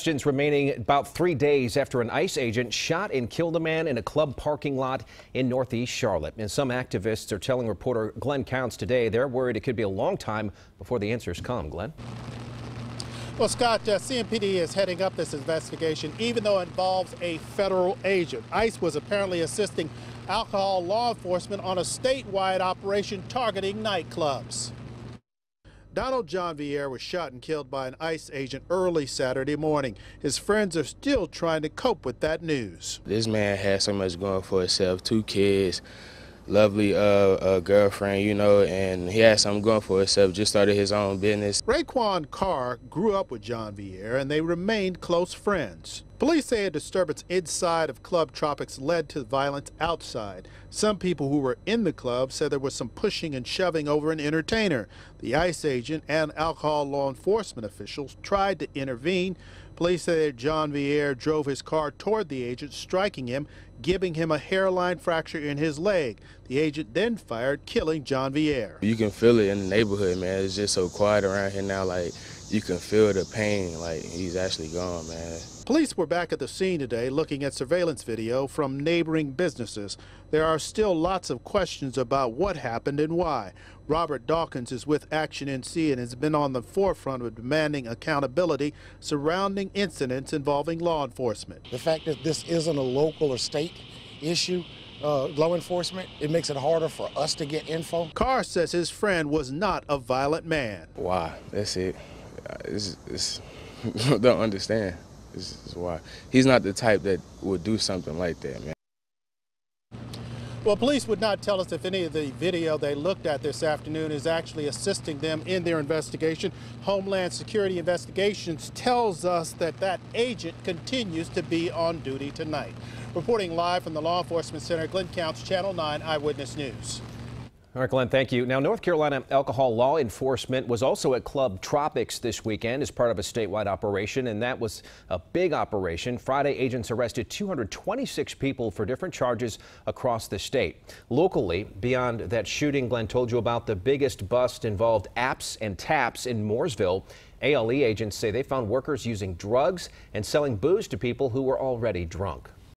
Questions remaining about three days after an ICE agent shot and killed a man in a club parking lot in northeast Charlotte. And some activists are telling reporter Glenn Counts today they're worried it could be a long time before the answers come. Glenn? Well, Scott, uh, CMPD is heading up this investigation, even though it involves a federal agent. ICE was apparently assisting alcohol law enforcement on a statewide operation targeting nightclubs. Donald John Vieira was shot and killed by an ICE agent early Saturday morning. His friends are still trying to cope with that news. This man had so much going for himself, two kids, lovely uh, uh, girlfriend, you know, and he had something going for himself, just started his own business. Raekwon Carr grew up with John Vieira and they remained close friends. Police say a disturbance inside of Club Tropix led to violence outside. Some people who were in the club said there was some pushing and shoving over an entertainer. The ICE agent and alcohol law enforcement officials tried to intervene. Police say John Vieira drove his car toward the agent, striking him, giving him a hairline fracture in his leg. The agent then fired, killing John Vieira. You can feel it in the neighborhood, man. It's just so quiet around here now. Like, you can feel the pain. Like, he's actually gone, man. Police were back at the scene today looking at surveillance video from neighboring businesses. There are still lots of questions about what happened and why. Robert Dawkins is with Action NC and has been on the forefront of demanding accountability surrounding incidents involving law enforcement. The fact that this isn't a local or state issue uh, law enforcement, it makes it harder for us to get info. Carr says his friend was not a violent man. Why? That's it. It's, it's, don't understand. This is why. He's not the type that would do something like that, man. Well, police would not tell us if any of the video they looked at this afternoon is actually assisting them in their investigation. Homeland Security Investigations tells us that that agent continues to be on duty tonight. Reporting live from the Law Enforcement Center, Glenn Counts, Channel 9 Eyewitness News. All right, Glenn, thank you. Now, North Carolina alcohol law enforcement was also at Club Tropix this weekend as part of a statewide operation, and that was a big operation. Friday, agents arrested 226 people for different charges across the state. Locally, beyond that shooting Glenn told you about, the biggest bust involved apps and taps in Mooresville. ALE agents say they found workers using drugs and selling booze to people who were already drunk.